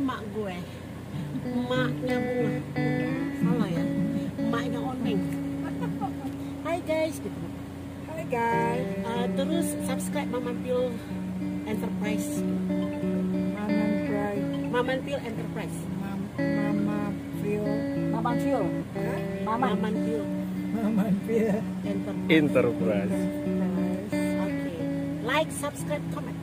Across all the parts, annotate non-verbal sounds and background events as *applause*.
mak gue. Maknya bunga Salah ya? Maknya oneng. Hai guys gitu. Hai guys, Uh, Terus subscribe Maman Pil Enterprise. Mama Fry, Maman Pil Enterprise. Mam, Mama Phil, Maman Pil? Maman. Maman Pil. Mama Phil. Enterprise. Enterprise. Nice. Oke. Like, subscribe, comment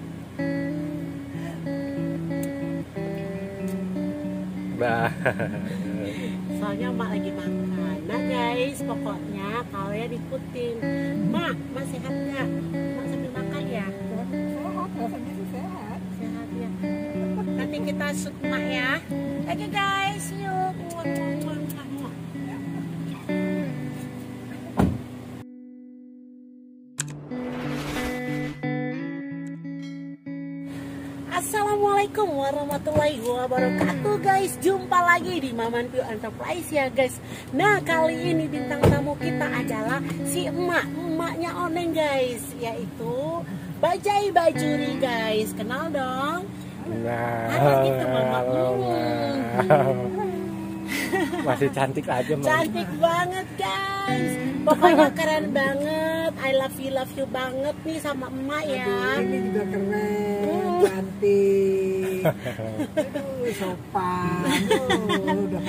Soalnya mak lagi makan. Nah guys pokoknya kalian ikutin. Mak, mak sehat gak? Mak sambil makan ya? Sehat, rasanya sih sehat. Sehat ya. Nanti kita shoot mak ya. Oke guys, yuk Assalamualaikum warahmatullahi wabarakatuh guys. Jumpa lagi di Maman Pio Enterprise ya guys. Nah kali ini bintang tamu kita adalah si emak Emaknya Oneng guys Yaitu Bajai Bajuri guys. Kenal dong? Nah. Gitu, Mama? *laughs* Masih cantik aja, Mama. Cantik banget guys Pokoknya keren banget. I love you love you banget nih sama emak ya. Aduh, ini juga keren, Hmm. cantik. Aduh, sopan. Oh, udah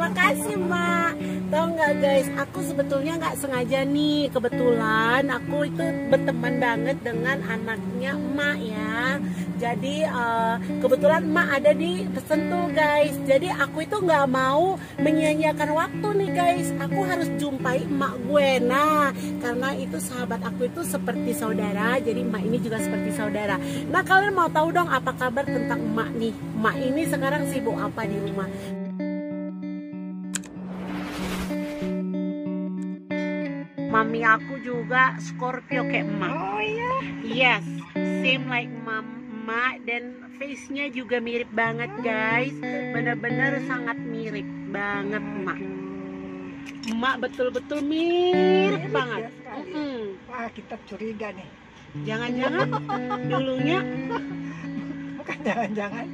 makasih mak Tahu nggak guys? Aku sebetulnya nggak sengaja nih. Kebetulan aku itu berteman banget Dengan anaknya emak ya Jadi eh, kebetulan emak ada di Sentul guys. Jadi aku itu nggak mau Menyia-nyiakan waktu nih guys. Aku harus jumpai emak gue. Nah karena itu sahabat aku itu Seperti saudara. Jadi emak ini juga seperti saudara. Nah kalian mau tahu dong apa kabar tentang emak nih? Emak ini sekarang sibuk apa di rumah? Mami aku juga Scorpio kayak emak. Oh iya, Yes, same like mom emak dan face-nya juga mirip banget guys. Bener-bener sangat mirip banget emak. Emak betul-betul mirip banget. ya sekali. Mm-mm. Wah, kita curiga nih. Jangan-jangan *laughs* dulunya Bukan jangan-jangan.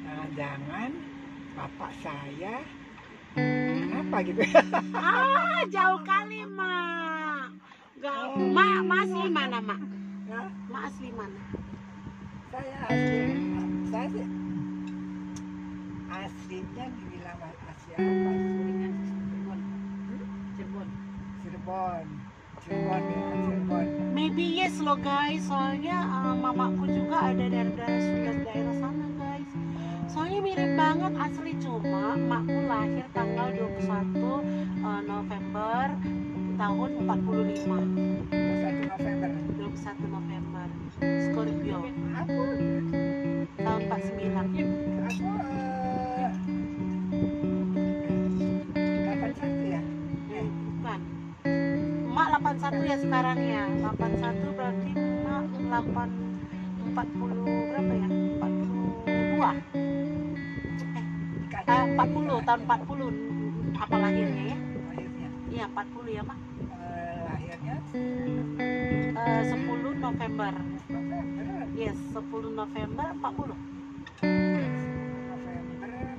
Jangan-jangan bapak saya kenapa gitu *laughs* ah jauh kali mak. Gak, mak masih mana mak? Mak asli mana? Saya asli saya sih aslinya dibilang asli apa Cirebon. Cirebon. Cirebon Cirebon ya Cirebon Maybe yes loh guys, soalnya uh, mamaku juga ada dari daerah daerah sana guys. Soalnya mirip banget asli cuma makku lahir tanggal 21 uh, November tahun 45. 21 November 21 November. Scorpio tahun 49. aku eh, kapan satu ya Eh, 81 ya sekarang ya. 81 berarti emak 8 40 berapa ya? 42. Nikah Eh, ada 40 tahun 40 apa lahirnya ya? Iya 40 ya. Eh, lahirnya Eh, 10 November. November Yes 10 November 40. November 40 apa ya?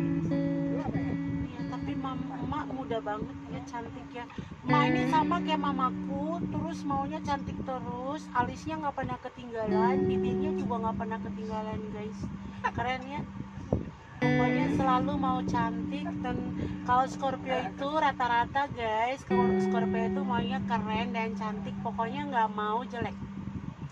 42 apa ya? Iya tapi mam emak muda banget ya cantik ya. Emak ini sama kayak mamaku terus maunya cantik terus, alisnya nggak pernah ketinggalan, bibirnya juga nggak pernah ketinggalan guys. Keren ya. Pokoknya selalu mau cantik dan kalau Scorpio itu rata-rata guys, kalau Scorpio itu maunya keren dan cantik, pokoknya nggak mau jelek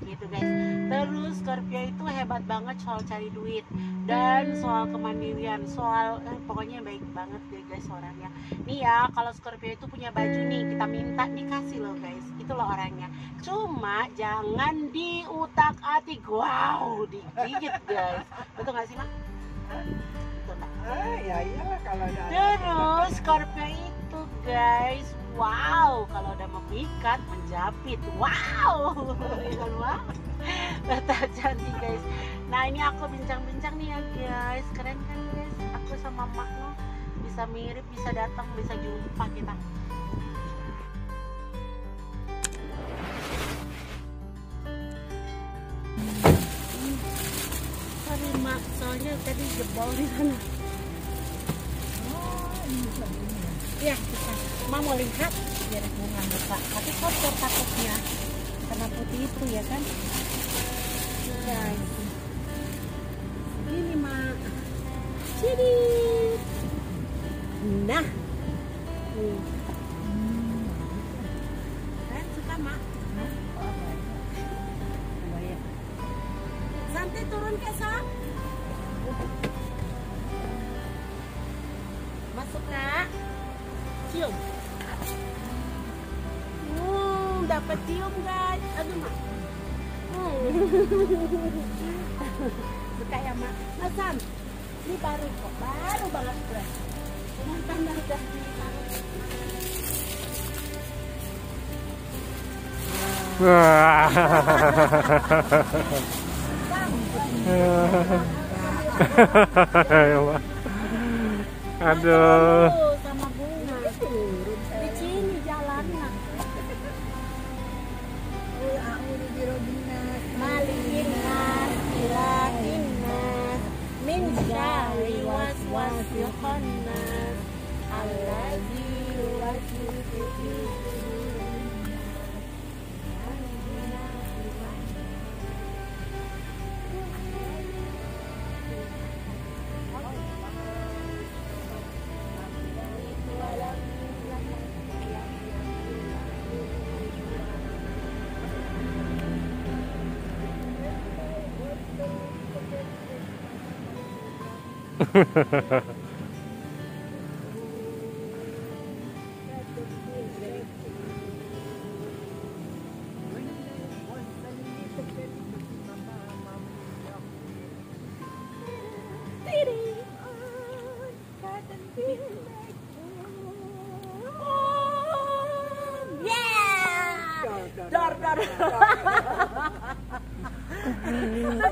gitu guys. Terus Scorpio itu hebat banget soal cari duit dan soal kemandirian, soal eh, pokoknya baik banget deh guys orangnya. Nih ya, kalau Scorpio itu punya baju nih, kita minta dikasih loh guys. Itu loh orangnya. Cuma jangan diutak-atik. Wow, digigit guys. Betul gak sih, Mak? Ah, ya iyalah kalau ada Terus Scorpio itu guys, wow kalau udah mau ikat menjapit, wow, tetap cantik guys. Nah ini aku bincang-bincang nih ya guys, keren kan guys? Aku sama Mak no bisa mirip, bisa datang, bisa jumpa kita. Soalnya tadi jebol di sana. Oh, ini. Iya, kita. Ma mau lihat biar bunga buka. Tapi kotor takutnya. Karena putih itu ya kan. Guys. Ini ma. Jadi. Nah. Masuk kak. Cium. Hmm, dapat cium guys. Aduh mak. Hmm. Suka ya mak. Nah Sam, ini baru kok, baru banget. Nonton dari udah. Wah. *laughs* Aduh. *laughs* *laughs* Tuh, sama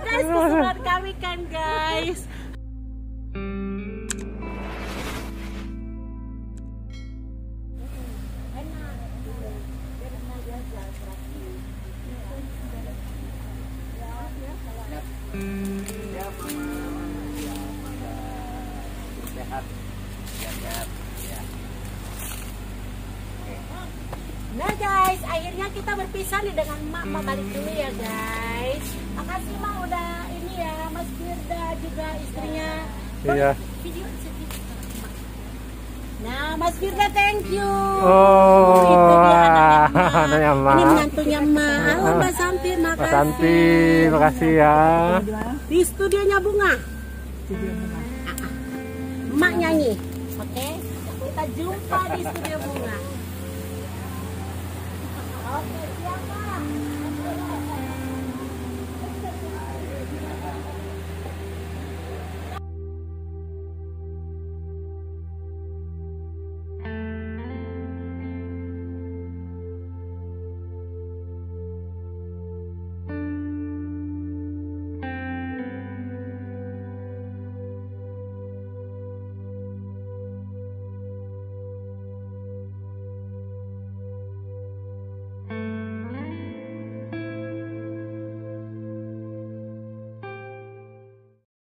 Guys, kesukaan kami kan guys. Akhirnya kita berpisah nih dengan Mak. Mak balik dulu ya guys. Makasih Mak udah ini ya, Mas Firda juga istrinya. Iya. Video. Nah, Mas Firda thank you. Oh, Itu dia anaknya Mak. Ini menantunya Mak. Halo Mbak Santi, makasih. Mas Santi, makasih ya. Di studionya Bunga. Studio bunga. Mak nyanyi. Oke? Kita jumpa di studio Bunga. Oke, siapa?